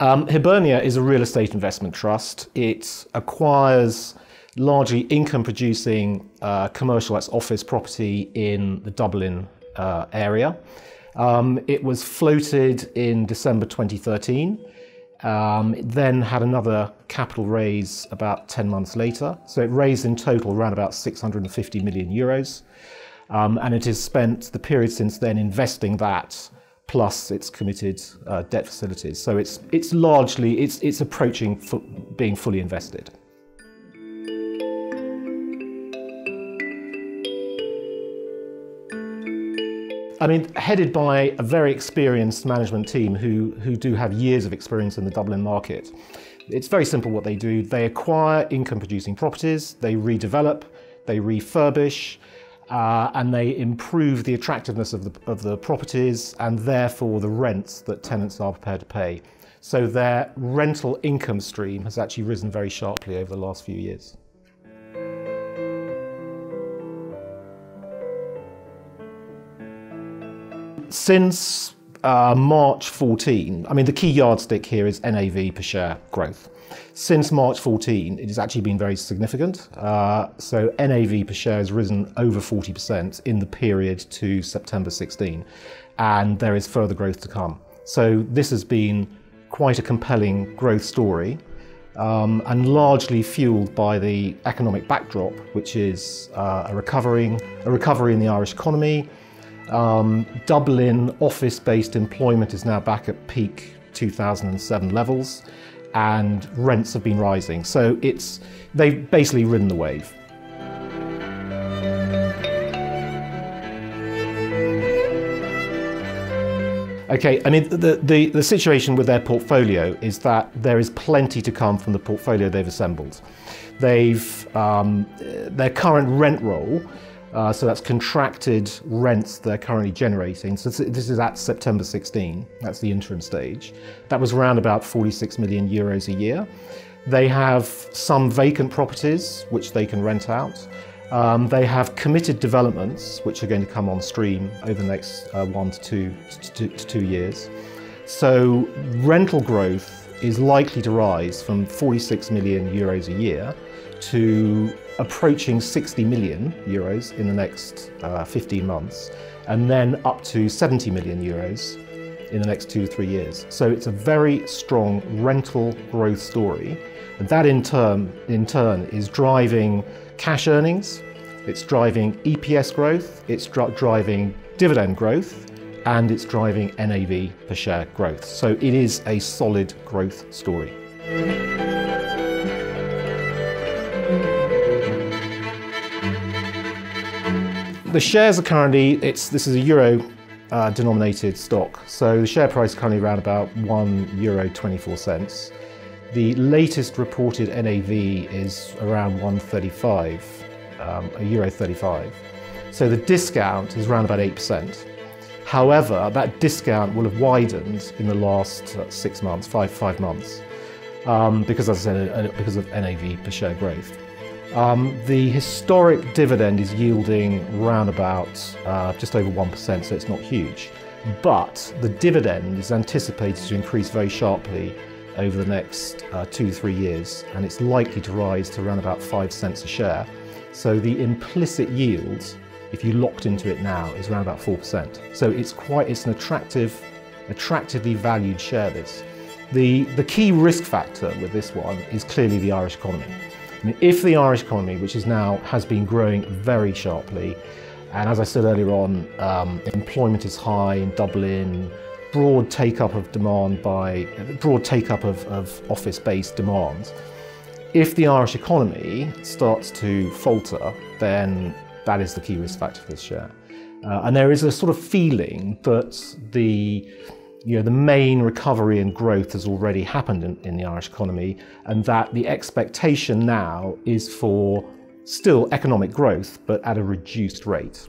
Um, Hibernia is a real estate investment trust. It acquires largely income producing uh, commercial that's office property in the Dublin uh, area. Um, it was floated in December 2013. Um, it then had another capital raise about 10 months later. So it raised in total around about 650 million euros. Um, and it has spent the period since then investing that plus its committed uh, debt facilities. So it's, it's largely, it's, it's approaching being fully invested. I mean, headed by a very experienced management team who, who do have years of experience in the Dublin market. It's very simple what they do. They acquire income producing properties, they redevelop, they refurbish, uh, and they improve the attractiveness of the, of the properties and therefore the rents that tenants are prepared to pay. So their rental income stream has actually risen very sharply over the last few years. Since uh, March 14, I mean, the key yardstick here is NAV per share growth. Since March 14, it has actually been very significant. Uh, so NAV per share has risen over 40% in the period to September 16, and there is further growth to come. So this has been quite a compelling growth story. Um, and largely fueled by the economic backdrop, which is uh, a recovering a recovery in the Irish economy, um, Dublin office-based employment is now back at peak 2007 levels and rents have been rising. So it's, they've basically ridden the wave. Okay, I mean, the, the, the, situation with their portfolio is that there is plenty to come from the portfolio they've assembled. They've, um, their current rent roll uh, so that's contracted rents they're currently generating. So this is at September 16, that's the interim stage. That was around about 46 million euros a year. They have some vacant properties which they can rent out. Um, they have committed developments which are going to come on stream over the next uh, one to two, to, to two years. So rental growth is likely to rise from 46 million euros a year to approaching 60 million euros in the next uh, 15 months, and then up to 70 million euros in the next two to three years. So it's a very strong rental growth story. And that in turn, in turn is driving cash earnings, it's driving EPS growth, it's driving dividend growth, and it's driving NAV per share growth. So it is a solid growth story. The shares are currently, it's, this is a euro uh, denominated stock. So the share price is currently around about one euro 24 cents. The latest reported NAV is around 135, um, a euro 35. So the discount is around about 8%. However, that discount will have widened in the last uh, six months, five, five months, um, because, as I said, uh, because of NAV per share growth. Um, the historic dividend is yielding around about uh, just over 1%, so it's not huge. But the dividend is anticipated to increase very sharply over the next uh, two, three years, and it's likely to rise to around about five cents a share. So the implicit yield, if you locked into it now, is around about 4%. So it's quite, it's an attractive, attractively valued share this. The, the key risk factor with this one is clearly the Irish economy. I mean, if the Irish economy, which is now has been growing very sharply, and as I said earlier on, um, employment is high in Dublin, broad take up of demand by broad take up of, of office-based demand. If the Irish economy starts to falter, then that is the key risk factor for this share. Uh, and there is a sort of feeling that the you know, the main recovery and growth has already happened in, in the Irish economy, and that the expectation now is for still economic growth, but at a reduced rate.